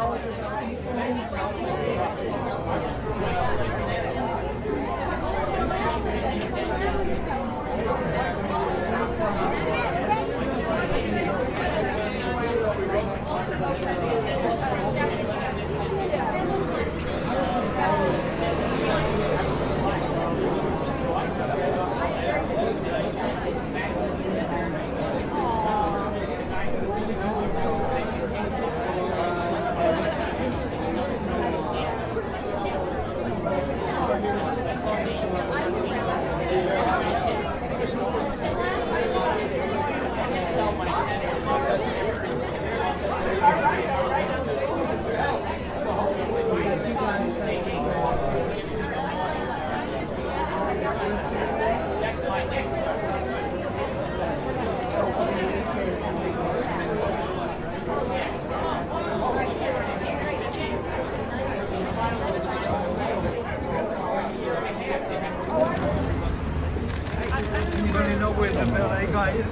knowledge of the people. You're know where the LA guy is.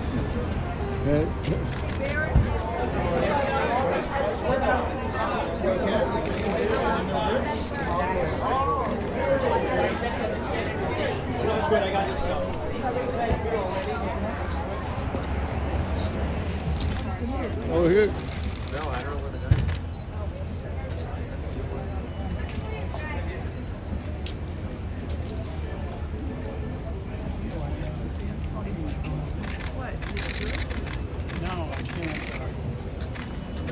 Over here.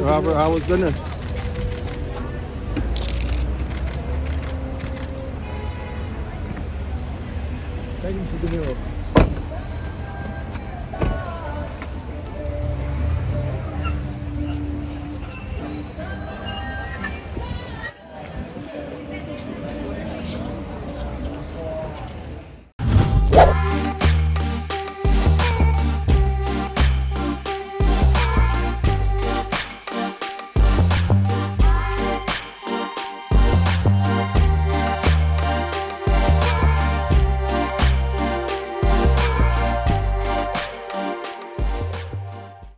Robert, how was dinner? Thank you for the meal.